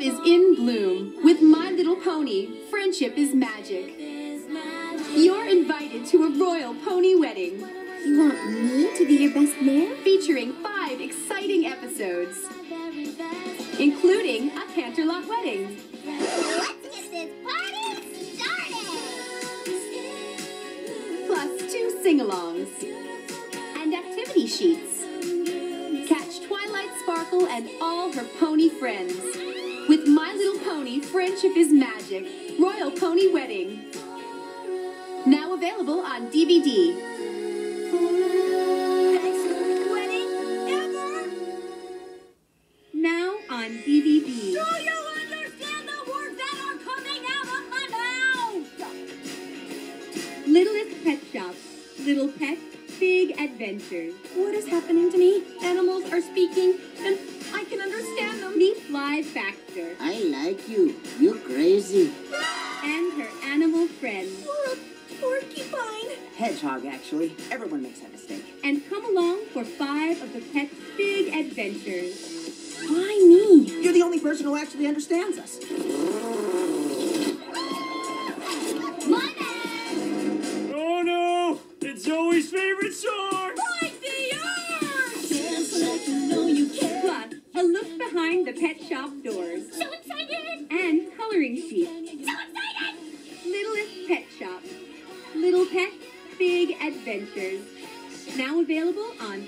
in bloom. With My Little Pony, friendship is magic. You're invited to a royal pony wedding. You want me to be your best man? Featuring five exciting episodes, including a Canterlot wedding. Let's get this party started! plus two sing-alongs and activity sheets. Catch Twilight Sparkle and all her pony friends with My Little Pony Friendship is Magic Royal Pony Wedding. Now available on DVD. Wedding ever! Now on DVD. Do you understand the words that are coming out of my mouth? Littlest Pet Shop. Little Pets, Big Adventures. What is happening to me? Animals are speaking and Meet Blythe Baxter I like you. You're crazy. and her animal friends. Or a porcupine. Hedgehog, actually. Everyone makes that mistake. and come along for five of the pet's big adventures. Why me? You're the only person who actually understands us. Pet shop doors So excited! and coloring sheets. So excited! Littlest Pet Shop. Little Pets, Big Adventures. Now available on.